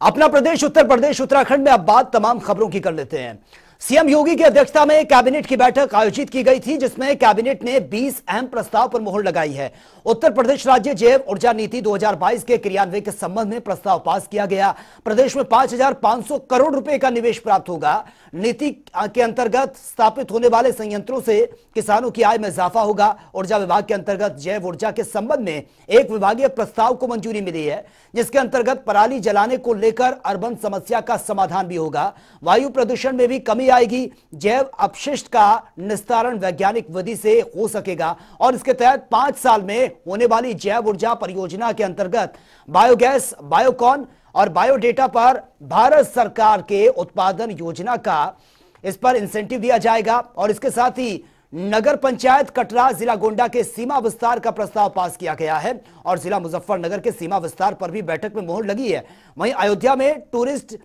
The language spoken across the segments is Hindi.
अपना प्रदेश उत्तर प्रदेश उत्तराखंड में अब बात तमाम खबरों की कर लेते हैं। सीएम योगी की अध्यक्षता में कैबिनेट की बैठक आयोजित की गई थी जिसमें कैबिनेट ने 20 अहम प्रस्ताव पर मोहर लगाई है। उत्तर प्रदेश राज्य जैव ऊर्जा नीति 2022 के क्रियान्वयन के संबंध में प्रस्ताव पास किया गया। प्रदेश में 5,500 करोड़ रुपए का निवेश प्राप्त होगा। नीति के अंतर्गत स्थापित होने वाले संयंत्रों से किसानों की आय में इजाफा होगा। ऊर्जा विभाग के अंतर्गत जैव ऊर्जा के संबंध में एक विभागीय प्रस्ताव को मंजूरी मिली है जिसके अंतर्गत पराली जलाने को लेकर अर्बन समस्या का समाधान भी होगा। वायु प्रदूषण में भी कमी आएगी। जैव अपशिष्ट का निस्तारण वैज्ञानिक विधि से हो सकेगा और इसके तहत पाँच साल में होने वाली जैव ऊर्जा परियोजना के अंतर्गत बायोगैस, बायोकॉन और बायोडेटा पर भारत सरकार के उत्पादन योजना का इस पर इंसेंटिव दिया जाएगा और इसके साथ ही नगर पंचायत कटरा, जिला गोंडा के सीमा विस्तार का प्रस्ताव पास किया गया है और जिला मुजफ्फरनगर के सीमा विस्तार पर भी बैठक में मोहर लगी है। वहीं अयोध्या में टूरिस्ट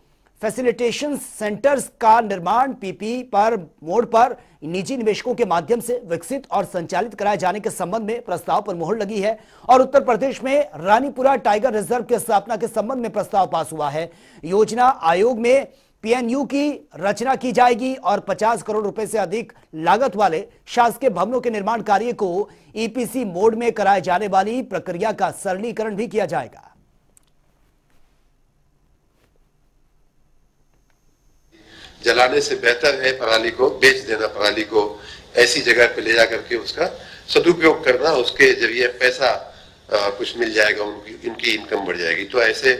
फैसिलिटेशन सेंटर्स का निर्माण पीपी पर, मोड़ पर निजी निवेशकों के माध्यम से विकसित और संचालित कराए जाने के संबंध में प्रस्ताव पर मोहर लगी है और उत्तर प्रदेश में रानीपुरा टाइगर रिज़र्व की स्थापना के संबंध में प्रस्ताव पास हुआ है। योजना आयोग में पीएनयू की रचना की जाएगी और 50 करोड़ रुपए से अधिक लागत वाले शासकीय भवनों के निर्माण कार्य को ईपीसी मोड में कराए जाने वाली प्रक्रिया का सरलीकरण भी किया जाएगा। जलाने से बेहतर है पराली को बेच देना पराली को ऐसी जगह पे ले जा करके उसका सदुपयोग करना उसके ज़रिए पैसा आ, कुछ मिल जाएगा उनकी इनकी इनकम बढ़ जाएगी। तो ऐसे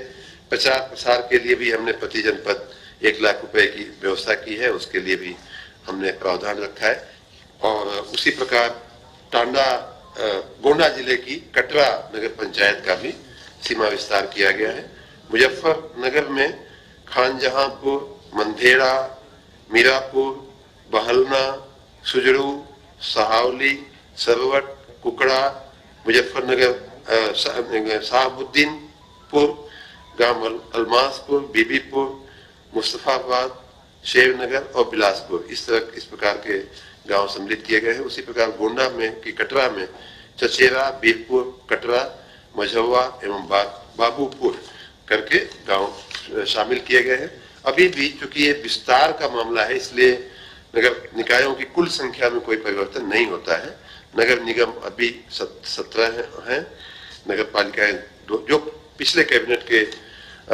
प्रचार प्रसार के लिए भी हमने प्रति जनपद एक लाख रुपए की व्यवस्था की है उसके लिए भी हमने प्रावधान रखा है। और उसी प्रकार टांडा गोंडा ज़िले की कटरा नगर पंचायत का भी सीमा विस्तार किया गया है। मुजफ्फरनगर में खानजहांपुर मंधेड़ा मीरापुर, बहलना, सुजरू, सहावली, सरवट, कुकड़ा, मुजफ्फरनगर साहबुद्दीनपुर गाँव अलमासपुर, बीबीपुर, मुस्तफाबाद, शेवनगर और बिलासपुर। इस तरह इस प्रकार के गाँव सम्मिलित किए गए हैं। उसी प्रकार गोंडा में की कटरा में चचेरा, बीरपुर, कटरा, मझौवा एवं बाबूपुर करके गाँव शामिल किए गए हैं। अभी भी चूँकि ये विस्तार का मामला है, इसलिए नगर निकायों की कुल संख्या में कोई परिवर्तन नहीं होता है। नगर निगम अभी सत्रह हैं नगर पालिकाएँ जो पिछले कैबिनेट के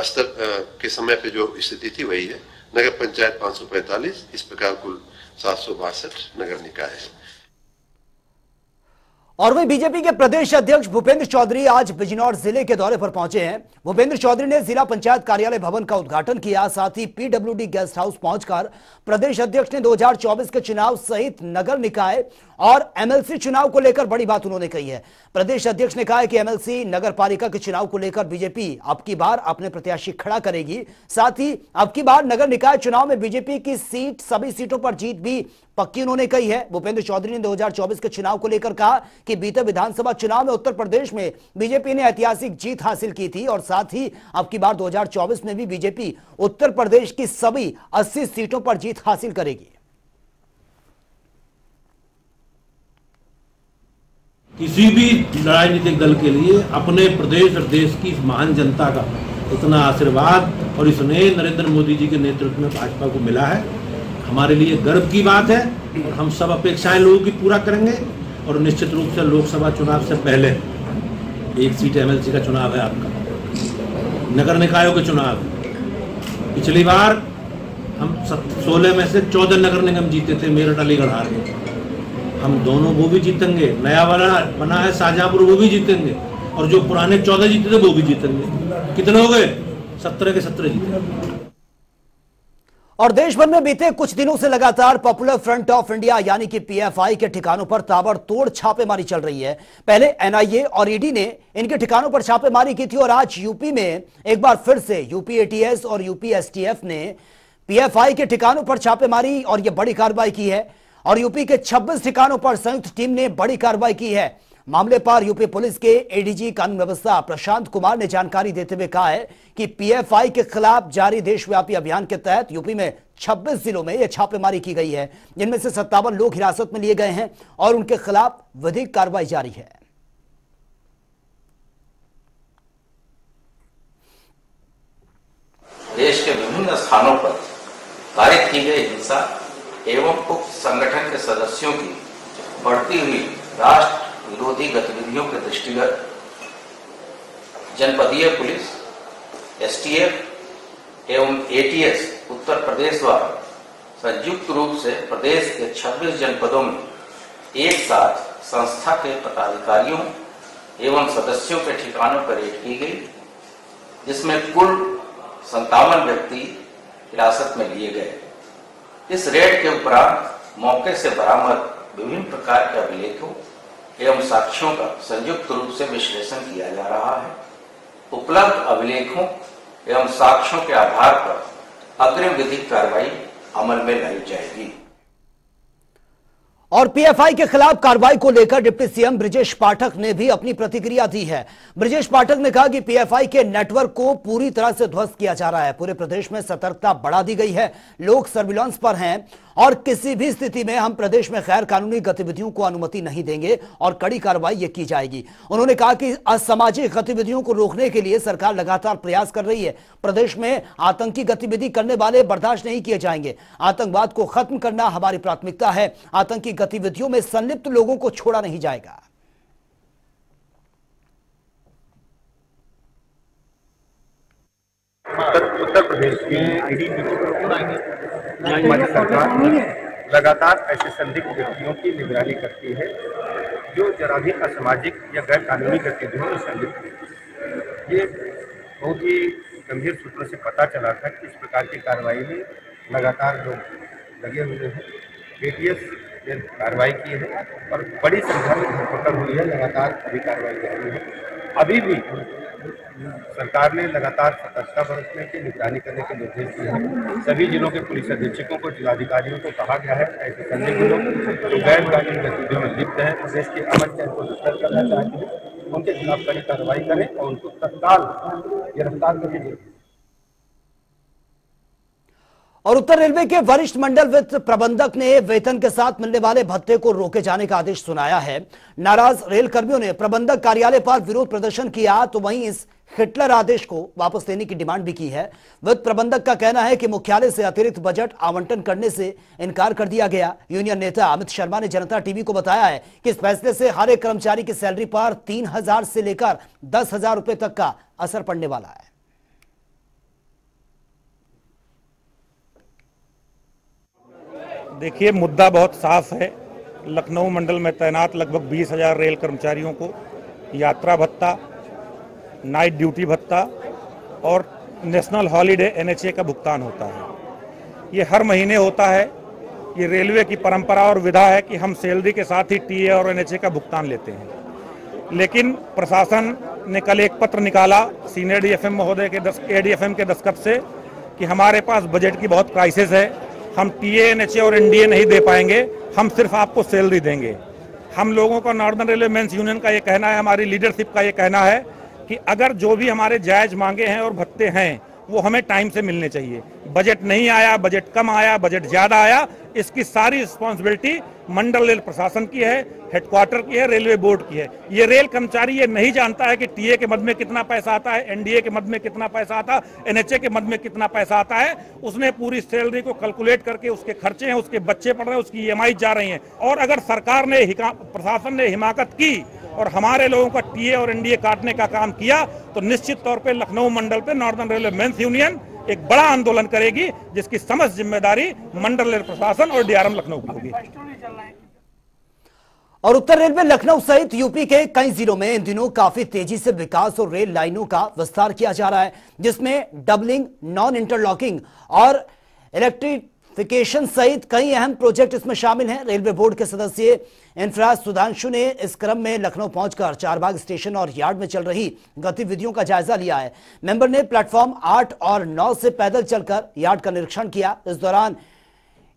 स्तर के समय पे जो स्थिति थी, वही है। नगर पंचायत 545 इस प्रकार कुल सात सौ बासठ नगर निकाय है। और वही बीजेपी के प्रदेश अध्यक्ष भूपेंद्र चौधरी आज बिजनौर ज़िले के दौरे पर पहुँचे हैं। भूपेंद्र चौधरी ने जिला पंचायत कार्यालय भवन का उद्घाटन किया, साथ ही पीडब्ल्यूडी गेस्ट हाउस पहुंचकर प्रदेश अध्यक्ष ने 2024 के चुनाव सहित नगर निकाय और एमएलसी चुनाव को लेकर बड़ी बात उन्होंने कही है। प्रदेश अध्यक्ष ने कहा कि एमएलसी नगर के चुनाव को लेकर बीजेपी अब बार अपने प्रत्याशी खड़ा करेगी। साथ ही अब बार नगर निकाय चुनाव में बीजेपी की सीट सभी सीटों पर जीत भी पक्की उन्होंने कही है। भूपेंद्र चौधरी ने 2024 के चुनाव को लेकर कहा कि बीते विधानसभा चुनाव में उत्तर प्रदेश में बीजेपी ने ऐतिहासिक जीत हासिल की थी और साथ ही अब की बार 2024 में भी बीजेपी उत्तर प्रदेश की सभी 80 सीटों पर जीत हासिल करेगी। किसी भी राजनीतिक दल के लिए अपने प्रदेश और देश की महान जनता का इतना आशीर्वाद और इसने नरेंद्र मोदी जी के नेतृत्व में भाजपा को मिला है। हमारे लिए गर्व की बात है और हम सब अपेक्षाएँ लोगों की पूरा करेंगे और निश्चित रूप से लोकसभा चुनाव से पहले एक सीट एमएलसी का चुनाव है आपका। नगर निकायों के चुनाव। पिछली बार हम सोलह में से चौदह नगर निगम जीते थे, मेरठ, अलीगढ़ हार हम दोनों वो भी जीतेंगे, नया वाला बना है शाहजहांपुर, वो भी जीतेंगे और जो पुराने चौदह जीते थे, वो भी जीतेंगे। कितने हो गए? सत्रह के सत्रह जीते। और देश भर में बीते कुछ दिनों से लगातार पॉपुलर फ्रंट ऑफ़ इंडिया यानी कि पीएफआई के ठिकानों पर ताबड़तोड़ छापेमारी चल रही है। पहले एनआईए और ईडी ने इनके ठिकानों पर छापेमारी की थी और आज यूपी में एक बार फिर से यूपी एटीएस और यूपी एसटीएफ ने पीएफआई के ठिकानों पर छापेमारी और यह बड़ी कार्रवाई की है। और यूपी के 26 ठिकानों पर संयुक्त टीम ने बड़ी कार्रवाई की है। मामले पर यूपी पुलिस के एडीजी कानून व्यवस्था प्रशांत कुमार ने जानकारी देते हुए कहा है कि पीएफआई के खिलाफ जारी देशव्यापी अभियान के तहत यूपी में 26 जिलों में यह छापेमारी की गई है, जिनमें से सत्तावन लोग हिरासत में लिए गए हैं और उनके खिलाफ विधिक कार्रवाई जारी है। देश के विभिन्न स्थानों पर कारित की गई हिंसा एवं उक्त संगठन के सदस्यों की बढ़ती हुई राष्ट्र विरोधी गतिविधियों के दृष्टिगत जनपदीय पुलिस, एसटीएफ एवं एटीएस उत्तर प्रदेश द्वारा संयुक्त रूप से प्रदेश के 26 जनपदों में एक साथ संस्था के पदाधिकारियों एवं सदस्यों के ठिकानों पर रेड की गई, जिसमें कुल संतावन व्यक्ति हिरासत में लिए गए। इस रेड के उपरांत मौके से बरामद विभिन्न प्रकार के अभिलेखों एवं साक्ष्यों का संयुक्त रूप से विश्लेषण किया जा रहा है। उपलब्ध अभिलेखों एवं साक्ष्यों के आधार पर अग्रिम विधिक कार्रवाई अमल में लाई जाएगी। और पीएफआई के खिलाफ कार्रवाई को लेकर डिप्टी सीएम ब्रिजेश पाठक ने भी अपनी प्रतिक्रिया दी है। ब्रिजेश पाठक ने कहा कि पीएफआई के नेटवर्क को पूरी तरह से ध्वस्त किया जा रहा है। पूरे प्रदेश में सतर्कता बढ़ा दी गई है। लोग सर्विलांस पर हैं। और किसी भी स्थिति में हम प्रदेश में गैर कानूनी गतिविधियों को अनुमति नहीं देंगे और कड़ी कार्रवाई ये की जाएगी। उन्होंने कहा कि असामाजिक गतिविधियों को रोकने के लिए सरकार लगातार प्रयास कर रही है। प्रदेश में आतंकी गतिविधि करने वाले बर्दाश्त नहीं किए जाएँगे। आतंकवाद को खत्म करना हमारी प्राथमिकता है। आतंकी गतिविधियों में संलिप्त लोगों को छोड़ा नहीं जाएगा। उत्तर प्रदेश में मध्य सरकार लगातार ऐसे संदिग्ध व्यक्तियों की निगरानी करती है जो जरा भी असामाजिक या गैर कानूनी गतिविधियों में संलिप्त है। ये बहुत ही गंभीर सूत्रों से पता चला था कि इस प्रकार की कार्रवाई में लगातार लोग लगे हुए हैं। एटीएस ने कार्रवाई की है और बड़ी संख्या में धरपकड़ हुई है लगातार अभी कार्रवाई जारी है। अभी भी सरकार ने लगातार सतर्कता बरतने की, निगरानी करने के निर्देश दिए हैं। सभी जिलों के पुलिस अधीक्षकों को, जिलाधिकारियों को कहा गया है, ऐसे संदिग्ध लोग जो गैर कानूनी गतिविधियों में लिप्त हैं, प्रदेश के अमन चैन को डिस्टर्ब करना चाहते हैं, उनके खिलाफ कड़ी कार्रवाई करें और उनको तत्काल गिरफ़्तार करके और उत्तर रेलवे के वरिष्ठ मंडल वित्त प्रबंधक ने वेतन के साथ मिलने वाले भत्ते को रोके जाने का आदेश सुनाया है। नाराज़ रेल कर्मियों ने प्रबंधक कार्यालय पर विरोध प्रदर्शन किया तो वहीं इस हिटलर आदेश को वापस लेने की डिमांड भी की है। वित्त प्रबंधक का कहना है कि मुख्यालय से अतिरिक्त बजट आवंटन करने से इनकार कर दिया गया। यूनियन नेता अमित शर्मा ने जनता टीवी को बताया है कि इस फैसले से हर एक कर्मचारी की सैलरी पर तीन हज़ार से लेकर दस हज़ार तक का असर पड़ने वाला है। देखिए, मुद्दा बहुत साफ़ है। लखनऊ मंडल में तैनात लगभग बीस हज़ार रेल कर्मचारियों को यात्रा भत्ता, नाइट ड्यूटी भत्ता और नेशनल हॉलीडे एनएचए का भुगतान होता है। ये हर महीने होता है। ये रेलवे की परंपरा और विधा है कि हम सैलरी के साथ ही टीए और एनएचए का भुगतान लेते हैं। लेकिन प्रशासन ने कल एक पत्र निकाला सीनियर डीएफएम महोदय के दस एडीएफएम के दस्खत से कि हमारे पास बजट की बहुत क्राइसिस है। हम टीए एनएचए और एनडीए नहीं दे पाएँगे, हम सिर्फ़ आपको सैलरी देंगे। हम लोगों का नॉर्दर्न रेलवे मेंस यूनियन का ये कहना है, हमारी लीडरशिप का ये कहना है कि अगर जो भी हमारे जायज़ मांगे हैं और भत्ते हैं वो हमें टाइम से मिलने चाहिए। बजट नहीं आया बजट कम आया बजट ज़्यादा आया, इसकी सारी रिस्पॉन्सिबिलिटी मंडल रेल प्रशासन की है हेडक्वार्टर की है रेलवे बोर्ड की है। ये रेल कर्मचारी ये नहीं जानता है कि टीए के मद में कितना पैसा आता है एनडीए के मद में कितना पैसा आता है एनएचए के मद में कितना पैसा आता है, उसने पूरी सैलरी को कैलकुलेट करके उसके खर्चे हैं, उसके बच्चे पढ़ रहे हैं, उसकी ईएमआई जा रही है। और अगर सरकार ने प्रशासन ने हिमाकत की और हमारे लोगों का टीए और एनडीए काटने का काम किया तो निश्चित तौर पे लखनऊ मंडल पे नॉर्दर्न रेलवे मेंस यूनियन एक बड़ा आंदोलन करेगी, जिसकी समस्त ज़िम्मेदारी मंडल रेल प्रशासन और डीआरएम लखनऊ की होगी। और उत्तर रेलवे लखनऊ सहित यूपी के कई जिलों में इन दिनों काफ़ी तेज़ी से विकास और रेल लाइनों का विस्तार किया जा रहा है, जिसमें डबलिंग, नॉन इंटरलॉकिंग और इलेक्ट्रिक फिकेशन सहित कई अहम प्रोजेक्ट इसमें शामिल हैं। रेलवे बोर्ड के सदस्य इंफ्रा सुधांशु ने इस क्रम में लखनऊ पहुंचकर चारबाग स्टेशन और यार्ड में चल रही गतिविधियों का जायजा लिया है। मेंबर ने प्लेटफॉर्म आठ और नौ से पैदल चलकर यार्ड का निरीक्षण किया। इस दौरान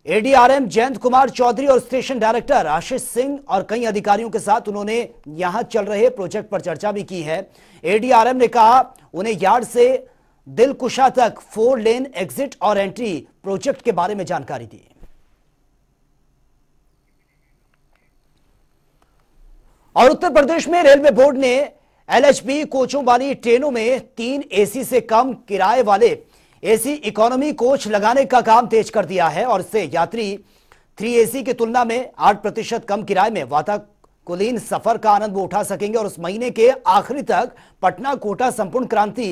एडीआरएम जयंत कुमार चौधरी और स्टेशन डायरेक्टर आशीष सिंह और कई अधिकारियों के साथ उन्होंने यहाँ चल रहे प्रोजेक्ट पर चर्चा भी की है। एडीआरएम ने कहा, उन्हें यार्ड से दिलकुशा तक फोर लेन एग्जिट और एंट्री प्रोजेक्ट के बारे में जानकारी दी। और उत्तर प्रदेश में रेलवे बोर्ड ने एलएचबी कोचों वाली ट्रेनों में तीन एसी से कम किराए वाले एसी इकोनॉमी कोच लगाने का काम तेज कर दिया है और इससे यात्री थ्री एसी की तुलना में आठ प्रतिशत कम किराए में वाताकुलीन सफ़र का आनंद वो उठा सकेंगे और उस महीने के आखिरी तक पटना कोटा संपूर्ण क्रांति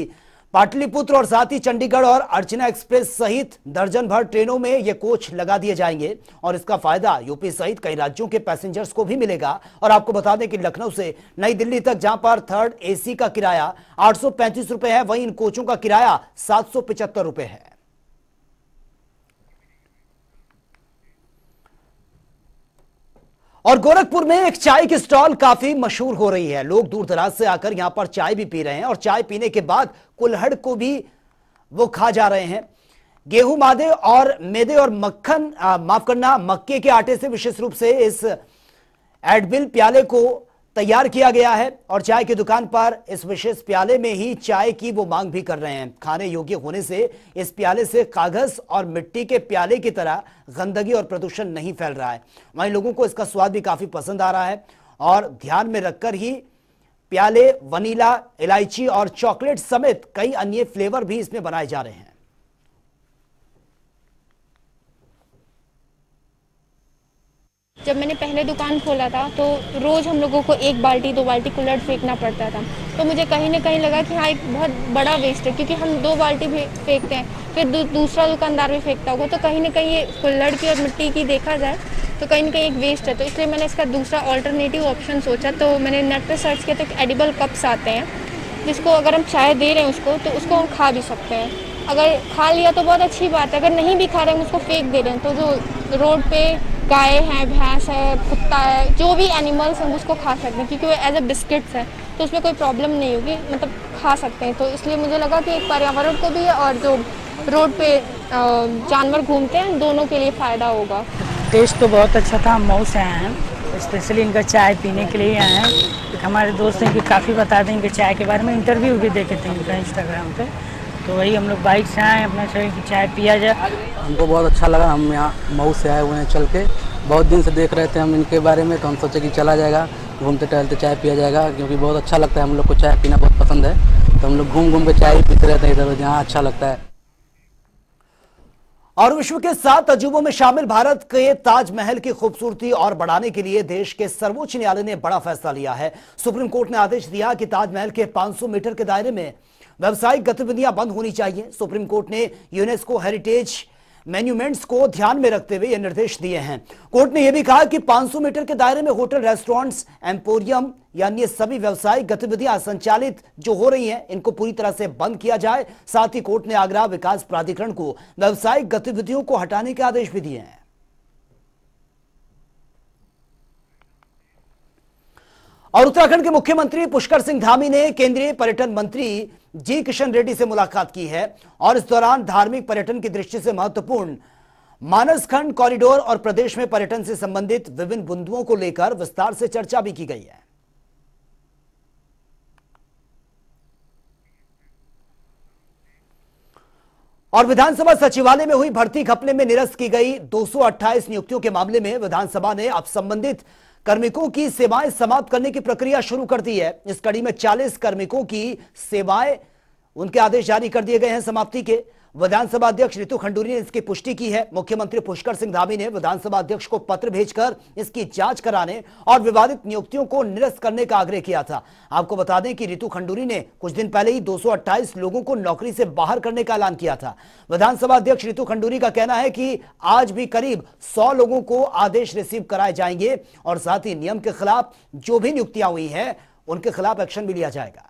पाटलिपुत्र और साथ ही चंडीगढ़ और अर्चना एक्सप्रेस सहित दर्जन भर ट्रेनों में ये कोच लगा दिए जाएँगे और इसका फ़ायदा यूपी सहित कई राज्यों के पैसेंजर्स को भी मिलेगा। और आपको बता दें कि लखनऊ से नई दिल्ली तक जहाँ पर थर्ड एसी का किराया आठ रुपए है, वहीं इन कोचों का किराया सात रुपए है। और गोरखपुर में एक चाय की स्टॉल काफ़ी मशहूर हो रही है। लोग दूर दराज से आकर यहाँ पर चाय भी पी रहे हैं और चाय पीने के बाद कुल्हड़ को भी वो खा जा रहे हैं। गेहूँ, मादे और मेदे और मक्खन माफ़ करना, मक्के के आटे से विशेष रूप से इस एडबिल प्याले को तैयार किया गया है और चाय की दुकान पर इस विशेष प्याले में ही चाय की वो मांग भी कर रहे हैं। खाने योग्य होने से इस प्याले से कागज़ और मिट्टी के प्याले की तरह गंदगी और प्रदूषण नहीं फैल रहा है। वहीं लोगों को इसका स्वाद भी काफ़ी पसंद आ रहा है और ध्यान में रखकर ही प्याले, वनीला, इलायची और चॉकलेट समेत कई अन्य फ्लेवर भी इसमें बनाए जा रहे हैं। जब मैंने पहले दुकान खोला था तो रोज़ हम लोगों को एक बाल्टी दो बाल्टी कुल्हड़ फेंकना पड़ता था। तो मुझे कहीं ना कहीं लगा कि हाँ एक बहुत बड़ा वेस्ट है क्योंकि हम दो बाल्टी फेंकते हैं फिर दू, दूसरा दुकानदार भी फेंकता होगा। तो कहीं ना कहीं ये कुल्हड़ की और मिट्टी की देखा जाए तो कहीं ना कहीं एक वेस्ट है। तो इसलिए मैंने इसका दूसरा ऑल्टरनेटिव ऑप्शन सोचा तो मैंने नेट पर सर्च किया तो एडिबल कप्स आते हैं जिसको अगर हम चाय दे रहे हैं उसको तो उसको हम खा भी सकते हैं। अगर खा लिया तो बहुत अच्छी बात है। अगर नहीं भी खा रहे हैं उसको फेंक दे रहे हैं। तो जो रोड पे गाय है, भैंस है, कुत्ता है, जो भी एनिमल्स हैं उसको खा सकते हैं, क्योंकि वो एज ए बिस्किट्स है। तो उसमें कोई प्रॉब्लम नहीं होगी मतलब खा सकते हैं। तो इसलिए मुझे लगा कि पर्यावरण को भी और जो रोड पे जानवर घूमते हैं, दोनों के लिए फ़ायदा होगा। टेस्ट तो बहुत अच्छा था, हम मऊ से आए हैं। स्पेशली इनका चाय पीने के लिए आए हैं। हमारे दोस्त हैं कि काफ़ी बता दें, इनके चाय के बारे में इंटरव्यू भी देखे थे इनका इंस्टाग्राम पे। तो वही हम लोग बाइक से आए अपना शरीर की चाय पिया जाए। हमको बहुत अच्छा लगा हम यहाँ मऊ से आए हुए हैं चल के। बहुत दिन से देख रहे थे हम इनके बारे में तो हम सोचे कि चला जाएगा घूमते टहलते चाय पिया जाएगा क्योंकि बहुत अच्छा लगता है हम लोग को चाय पीना बहुत पसंद है। तो हम लोग घूम घूम के चाय पीते रहते हैं इधर जहाँ अच्छा लगता है। और विश्व के सात अजूबों में शामिल भारत के ताजमहल की खूबसूरती और बढ़ाने के लिए देश के सर्वोच्च न्यायालय ने बड़ा फैसला लिया है। सुप्रीम कोर्ट ने आदेश दिया कि ताजमहल के 500 मीटर के दायरे में व्यावसायिक गतिविधियाँ बंद होनी चाहिए। सुप्रीम कोर्ट ने यूनेस्को हेरिटेज मेन्यूमेंट्स को ध्यान में रखते हुए यह निर्देश दिए हैं। कोर्ट ने यह भी कहा कि 500 मीटर के दायरे में होटल, रेस्टोरेंट्स, एम्पोरियम, यानी सभी व्यावसायिक गतिविधियाँ संचालित जो हो रही हैं, इनको पूरी तरह से बंद किया जाए। साथ ही कोर्ट ने आगरा विकास प्राधिकरण को व्यावसायिक गतिविधियों को हटाने के आदेश भी दिए हैं। और उत्तराखंड के मुख्यमंत्री पुष्कर सिंह धामी ने केंद्रीय पर्यटन मंत्री जी किशन रेड्डी से मुलाकात की है और इस दौरान धार्मिक पर्यटन की दृष्टि से महत्वपूर्ण। मानसखंड कॉरिडोर और प्रदेश में पर्यटन से संबंधित विभिन्न बिंदुओं को लेकर विस्तार से चर्चा भी की गई है। और विधानसभा सचिवालय में हुई भर्ती घपले में निरस्त की गई 228 नियुक्तियों के मामले में विधानसभा ने अब संबंधित कार्मिकों की सेवाएँ समाप्त करने की प्रक्रिया शुरू कर दी है। इस कड़ी में 40 कार्मिकों की सेवाएँ उनके आदेश जारी कर दिए गए हैं समाप्ति के। विधानसभा अध्यक्ष रितु खंडूरी ने इसकी पुष्टि की है। मुख्यमंत्री पुष्कर सिंह धामी ने विधानसभा अध्यक्ष को पत्र भेजकर इसकी जाँच कराने और विवादित नियुक्तियों को निरस्त करने का आग्रह किया था। आपको बता दें कि रितु खंडूरी ने कुछ दिन पहले ही 228 लोगों को नौकरी से बाहर करने का ऐलान किया था। विधानसभा अध्यक्ष रितु खंडूरी का कहना है कि आज भी करीब सौ लोगों को आदेश रिसीव कराए जाएँगे और साथ ही नियम के खिलाफ जो भी नियुक्तियाँ हुई है, उनके खिलाफ एक्शन भी लिया जाएगा।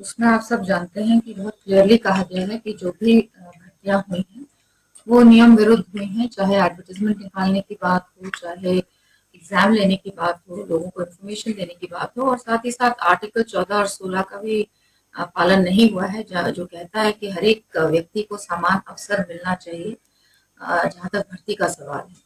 उसमें आप सब जानते हैं कि बहुत क्लियरली कहा गया है कि जो भी भर्तियाँ हुई हैं, वो नियम विरुद्ध हुई हैं, चाहे एडवर्टीजमेंट निकालने की बात हो, चाहे एग्ज़ाम लेने की बात हो, लोगों को इन्फॉर्मेशन देने की बात हो, और साथ ही साथ आर्टिकल चौदह और सोलह का भी पालन नहीं हुआ है जो कहता है कि हर एक व्यक्ति को समान अवसर मिलना चाहिए जहाँ तक भर्ती का सवाल है।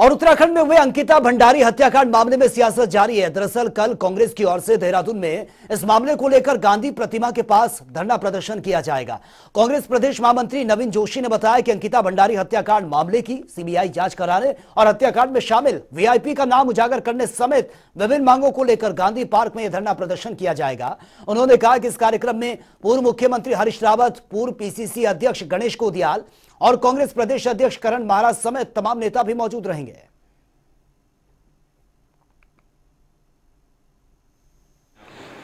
और उत्तराखंड में हुए अंकिता भंडारी हत्याकांड मामले में सियासत जारी है। दरअसल कल कांग्रेस की ओर से देहरादून में इस मामले को लेकर गांधी प्रतिमा के पास धरना प्रदर्शन किया जाएगा। कांग्रेस प्रदेश महामंत्री नवीन जोशी ने बताया कि अंकिता भंडारी हत्याकांड मामले की सीबीआई जाँच कराने और हत्याकांड में शामिल वीआईपी का नाम उजागर करने समेत विभिन्न मांगों को लेकर गांधी पार्क में यह धरना प्रदर्शन किया जाएगा। उन्होंने कहा कि इस कार्यक्रम में पूर्व मुख्यमंत्री हरीश रावत, पूर्व पीसीसी अध्यक्ष गणेश कोदियाल और कांग्रेस प्रदेश अध्यक्ष करण महाराज समेत तमाम नेता भी मौजूद रहेंगे।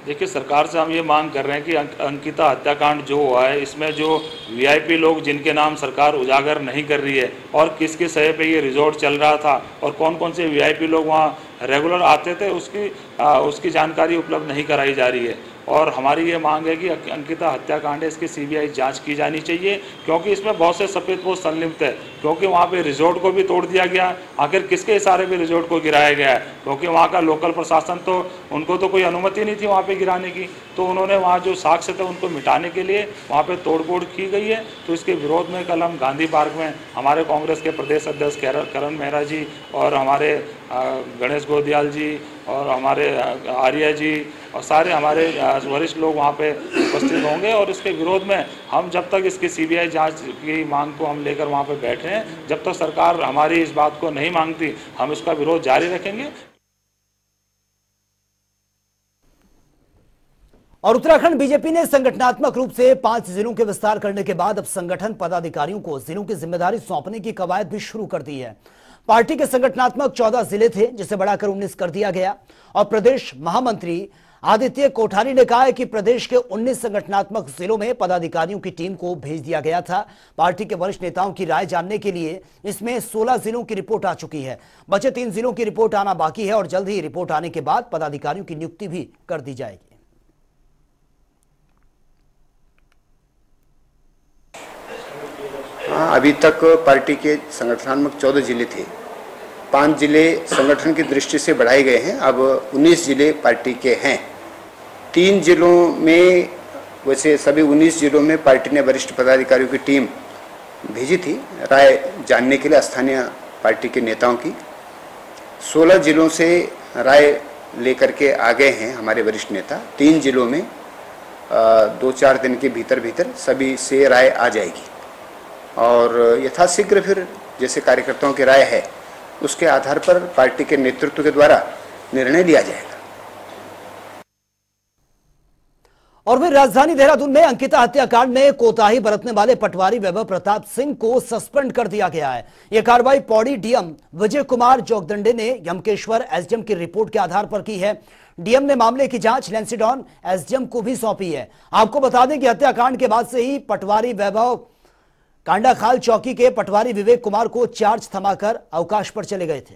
देखिए सरकार से हम ये मांग कर रहे हैं कि अंकिता हत्याकांड जो हुआ है इसमें जो वीआईपी लोग जिनके नाम सरकार उजागर नहीं कर रही है और किस किस सही पे ये रिजॉर्ट चल रहा था और कौन कौन से वीआईपी लोग वहाँ रेगुलर आते थे उसकी आ, उसकी जानकारी उपलब्ध नहीं कराई जा रही है। और हमारी ये मांग है कि अंकिता हत्याकांड है, इसकी सीबीआई जाँच की जानी चाहिए, क्योंकि इसमें बहुत से सफ़ेद पोस्ट संलिप्त है, क्योंकि वहाँ पे रिजोर्ट को भी तोड़ दिया गया, आखिर किसके इशारे पे रिजोर्ट को गिराया गया है? क्योंकि वहाँ का लोकल प्रशासन तो उनको तो कोई अनुमति नहीं थी वहाँ पे गिराने की तो उन्होंने वहाँ जो साक्ष्य थे उनको मिटाने के लिए वहाँ पे तोड़फोड़ की गई है। तो इसके विरोध में कल हम गांधी पार्क में हमारे कांग्रेस के प्रदेश अध्यक्ष करण मेहरा जी और हमारे गणेश गोदियाल जी और हमारे आर्या जी और सारे हमारे वरिष्ठ लोग वहाँ पे उपस्थित होंगे और इसके विरोध में हम जब तक इसकी सीबीआई जाँच की मांग को हम लेकर वहाँ पे बैठे हैं, जब तक सरकार हमारी इस बात को नहीं मांगती, हम इसका विरोध जारी रखेंगे। और उत्तराखंड बीजेपी ने संगठनात्मक रूप से पाँच जिलों के विस्तार करने के बाद अब संगठन पदाधिकारियों को जिलों की ज़िम्मेदारी सौंपने की कवायद भी शुरू कर दी है। पार्टी के संगठनात्मक चौदह ज़िले थे, जिसे बढ़ाकर उन्नीस कर दिया गया। और प्रदेश महामंत्री आदित्य कोठारी ने कहा है कि प्रदेश के 19 संगठनात्मक जिलों में पदाधिकारियों की टीम को भेज दिया गया था। पार्टी के वरिष्ठ नेताओं की राय जानने के लिए इसमें 16 जिलों की रिपोर्ट आ चुकी है। बचे तीन जिलों की रिपोर्ट आना बाकी है और जल्द ही रिपोर्ट आने के बाद पदाधिकारियों की नियुक्ति भी कर दी जाएगी। हाँ अभी तक पार्टी के संगठनात्मक चौदह ज़िले थे। पाँच ज़िले संगठन की दृष्टि से बढ़ाए गए हैं। अब 19 ज़िले पार्टी के हैं। तीन जिलों में, वैसे सभी 19 जिलों में पार्टी ने वरिष्ठ पदाधिकारियों की टीम भेजी थी। राय जानने के लिए स्थानीय पार्टी के नेताओं की। 16 जिलों से राय लेकर के आ गए हैं हमारे वरिष्ठ नेता। तीन जिलों में दो चार दिन के भीतर भीतर सभी से राय आ जाएगी। और यथाशीघ्र फिर जैसे कार्यकर्ताओं की राय है, उसके आधार पर पार्टी के नेतृत्व के द्वारा निर्णय लिया जाएगा। और वही राजधानी देहरादून में अंकिता हत्याकांड में कोताही बरतने वाले पटवारी वैभव प्रताप सिंह को सस्पेंड कर दिया गया है। यह कार्रवाई पौड़ी डीएम विजय कुमार जोगदंडे ने यमकेश्वर एसडीएम की रिपोर्ट के आधार पर की है। डीएम ने मामले की जाँच लेंसीडॉन एसडीएम को भी सौंपी है। आपको बता दें कि हत्याकांड के बाद से ही पटवारी वैभव कांडाखाल चौकी के पटवारी विवेक कुमार को चार्ज थमाकर अवकाश पर चले गए थे।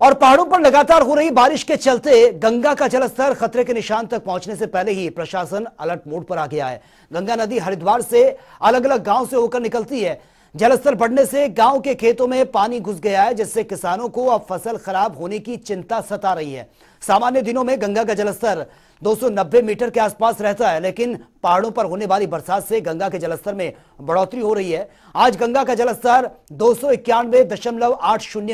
और पहाड़ों पर लगातार हो रही बारिश के चलते गंगा का जलस्तर खतरे के निशान तक पहुँचने से पहले ही प्रशासन अलर्ट मोड पर आ गया है। गंगा नदी हरिद्वार से अलग अलग गाँव से होकर निकलती है। जलस्तर बढ़ने से गाँव के खेतों में पानी घुस गया है, जिससे किसानों को अब फ़सल खराब होने की चिंता सता रही है। सामान्य दिनों में गंगा का जलस्तर 290 मीटर के आसपास रहता है, लेकिन पहाड़ों पर होने वाली बरसात से गंगा के जलस्तर में बढ़ोतरी हो रही है। आज गंगा का जलस्तर दो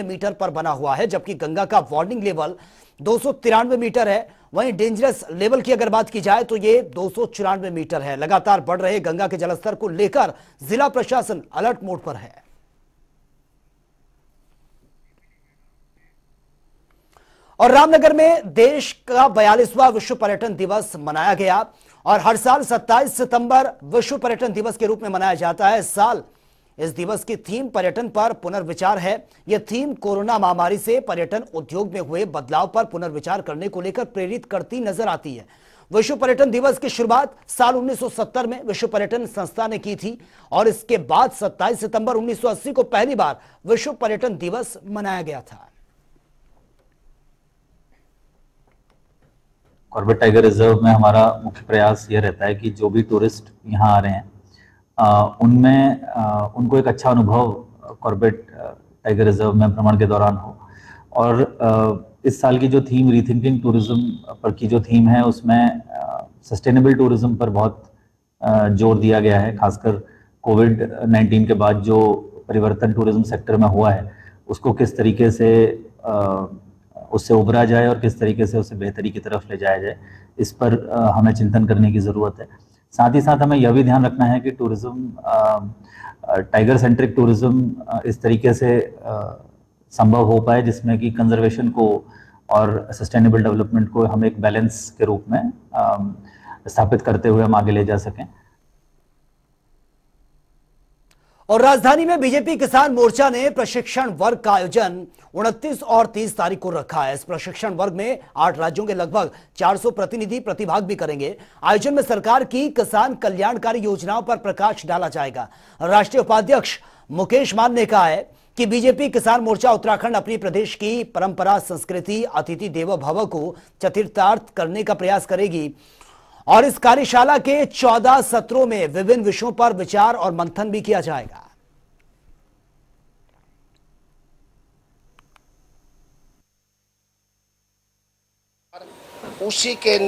मीटर पर बना हुआ है, जबकि गंगा का वार्निंग लेवल दो सौ तिरानवे मीटर है। वहीं डेंजरस लेवल की अगर बात की जाए तो ये दो सौ चौरानवे मीटर है। लगातार बढ़ रहे गंगा के जलस्तर को लेकर जिला प्रशासन अलर्ट मोड पर है। और रामनगर में देश का बयालीसवा विश्व पर्यटन दिवस मनाया गया और हर साल 27 सितंबर विश्व पर्यटन दिवस के रूप में मनाया जाता है। साल इस दिवस की थीम पर्यटन पर पुनर्विचार है। यह थीम कोरोना महामारी से पर्यटन उद्योग में हुए बदलाव पर पुनर्विचार करने को लेकर प्रेरित करती नज़र आती है। विश्व पर्यटन दिवस की शुरुआत साल 1970 में विश्व पर्यटन संस्था ने की थी और इसके बाद 27 सितंबर 1980 को पहली बार विश्व पर्यटन दिवस मनाया गया था। कॉर्बेट टाइगर रिज़र्व में हमारा मुख्य प्रयास ये रहता है कि जो भी टूरिस्ट यहाँ आ रहे हैं उनमें उनको एक अच्छा अनुभव कॉर्बेट टाइगर रिज़र्व में भ्रमण के दौरान हो। और इस साल की जो थीम रीथिंकिंग टूरिज़्म पर की जो थीम है, उसमें सस्टेनेबल टूरिज़्म पर बहुत ज़ोर दिया गया है। खासकर कोविड 19 के बाद जो परिवर्तन टूरिज़्म सेक्टर में हुआ है, उसको किस तरीके से उससे उभरा जाए और किस तरीके से उसे बेहतरी की तरफ़ ले जाया जाए, इस पर हमें चिंतन करने की ज़रूरत है। साथ ही साथ हमें यह भी ध्यान रखना है कि टूरिज़्म टाइगर सेंट्रिक टूरिज़्म इस तरीके से संभव हो पाए जिसमें कि कंजर्वेशन को और सस्टेनेबल डेवलपमेंट को हम एक बैलेंस के रूप में स्थापित करते हुए हम आगे ले जा सकें। और राजधानी में बीजेपी किसान मोर्चा ने प्रशिक्षण वर्ग का आयोजन 29 और 30 तारीख को रखा है। इस प्रशिक्षण वर्ग में आठ राज्यों के लगभग 400 प्रतिनिधि प्रतिभाग भी करेंगे। आयोजन में सरकार की किसान कल्याणकारी योजनाओं पर प्रकाश डाला जाएगा। राष्ट्रीय उपाध्यक्ष मुकेश मान ने कहा है कि बीजेपी किसान मोर्चा उत्तराखंड अपनी प्रदेश की परंपरा, संस्कृति, अतिथि देवो भव को चतुर्थार्थ करने का प्रयास करेगी। और इस कार्यशाला के 14 सत्रों में विभिन्न विषयों पर विचार और मंथन भी किया जाएगा। उसी के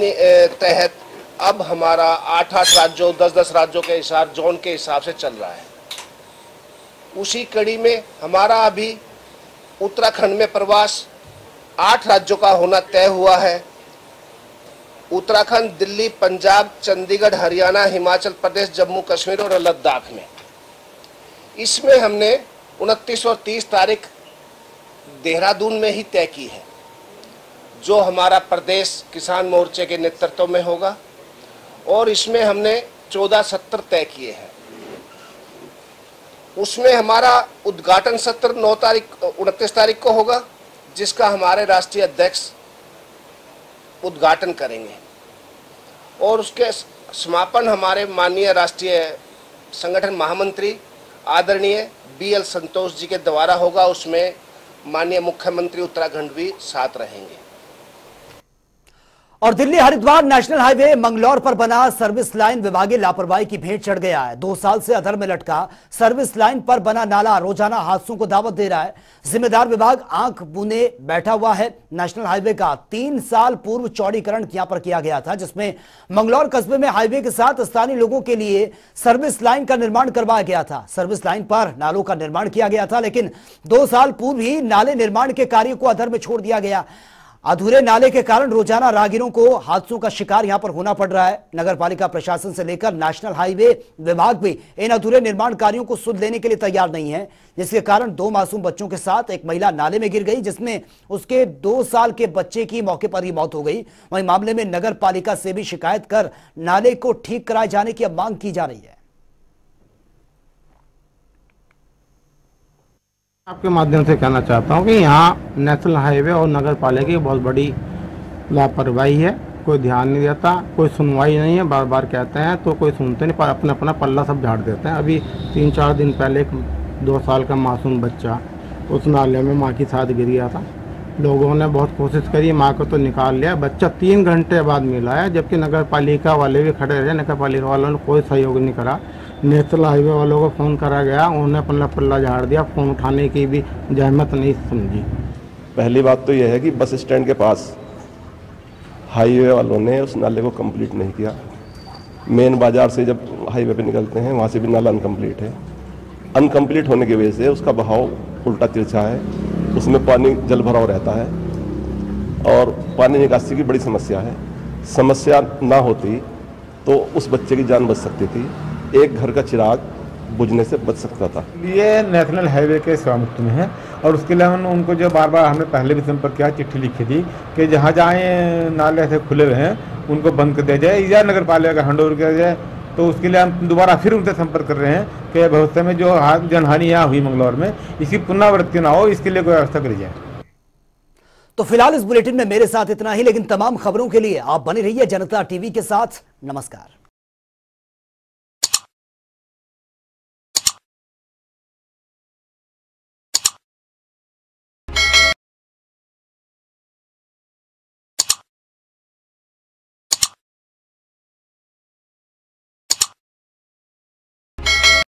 तहत अब हमारा आठ आठ राज्यों, दस दस राज्यों के हिसाब जोन के हिसाब से चल रहा है। उसी कड़ी में हमारा अभी उत्तराखंड में प्रवास आठ राज्यों का होना तय हुआ है। उत्तराखंड, दिल्ली, पंजाब, चंडीगढ़, हरियाणा, हिमाचल प्रदेश, जम्मू कश्मीर और लद्दाख में। इसमें हमने 29 और 30 तारीख देहरादून में ही तय की है। जो हमारा प्रदेश किसान मोर्चे के नेतृत्व में होगा और इसमें हमने 14 सत्र तय किए हैं। उसमें हमारा उद्घाटन सत्र 9 तारीख, उनतीस तारीख को होगा, जिसका हमारे राष्ट्रीय अध्यक्ष उद्घाटन करेंगे। और उसके समापन हमारे माननीय राष्ट्रीय संगठन महामंत्री आदरणीय बी एल संतोष जी के द्वारा होगा। उसमें माननीय मुख्यमंत्री उत्तराखंड भी साथ रहेंगे। और दिल्ली हरिद्वार नेशनल हाईवे मंगलौर पर बना सर्विस लाइन विभागीय लापरवाही की भेंट चढ़ गया है। दो साल से अधर में लटका सर्विस लाइन पर बना नाला रोज़ाना हादसों को दावत दे रहा है। जिम्मेदार विभाग आँख बुने बैठा हुआ है। नेशनल हाईवे का तीन साल पूर्व चौड़ीकरण यहाँ पर किया गया था, जिसमें मंगलौर कस्बे में हाईवे के साथ स्थानीय लोगों के लिए सर्विस लाइन का निर्माण करवाया गया था। सर्विस लाइन पर नालों का निर्माण किया गया था, लेकिन दो साल पूर्व ही नाले निर्माण के कार्य को अधर में छोड़ दिया गया। अधूरे नाले के कारण रोज़ाना राहगीरों को हादसों का शिकार यहाँ पर होना पड़ रहा है। नगर पालिका प्रशासन से लेकर नेशनल हाईवे विभाग भी इन अधूरे निर्माण कार्यों को सुध लेने के लिए तैयार नहीं है, जिसके कारण दो मासूम बच्चों के साथ एक महिला नाले में गिर गई, जिसमें उसके दो साल के बच्चे की मौके पर ही मौत हो गई। वहीं मामले में नगर पालिका से भी शिकायत कर नाले को ठीक कराए जाने की अब मांग की जा रही है। आपके माध्यम से कहना चाहता हूँ कि यहाँ नेशनल हाईवे और नगर पालिका की बहुत बड़ी लापरवाही है। कोई ध्यान नहीं देता, कोई सुनवाई नहीं है बार बार कहते हैं तो कोई सुनते नहीं, पर अपना अपना पल्ला सब झाड़ देते हैं। अभी तीन चार दिन पहले एक दो साल का मासूम बच्चा, उस नाले में माँ के साथ गिर गया था। लोगों ने बहुत कोशिश करी, माँ को तो निकाल लिया। बच्चा तीन घंटे बाद मिला है, जबकि नगर पालिका वाले भी खड़े रहे नगर पालिका वालों ने कोई सहयोग नहीं करा। नेशनल हाईवे वालों को फ़ोन करा गया, उन्होंने पल्ला पल्ला झाड़ दिया, फ़ोन उठाने की भी जहमत नहीं समझी। पहली बात तो यह है कि बस स्टैंड के पास हाईवे वालों ने उस नाले को कंप्लीट नहीं किया। मेन बाज़ार से जब हाईवे पे निकलते हैं, वहाँ से भी नाला अनकम्प्लीट है। अनकम्प्लीट होने की वजह से उसका बहाव उल्टा तिरछा है, उसमें पानी जल भराव रहता है और पानी निकासी की बड़ी समस्या है। समस्या ना होती तो उस बच्चे की जान बच सकती थी। एक घर का चिराग बुझने से बच सकता था। ये नेशनल हाईवे के स्वामित्व में है और उसके लिए हम उनको जो बार बार हमने पहले भी संपर्क किया चिट्ठी लिखी थी कि जहाँ जहाँ नाले ऐसे खुले हुए हैं उनको बंद कर दिया जाए। या नगर पालिका का हैंड ओवर किया जाए तो उसके लिए हम दोबारा फिर उनसे संपर्क कर रहे हैं कि भविष्य में जो जनहानि यहाँ हुई मंगलौर में इसकी पुनरावृत्ति ना हो इसके लिए कोई व्यवस्था करी जाए। तो फ़िलहाल इस बुलेटिन में मेरे साथ इतना ही लेकिन तमाम खबरों के लिए आप बने रहिए जनता टीवी के साथ। नमस्कार।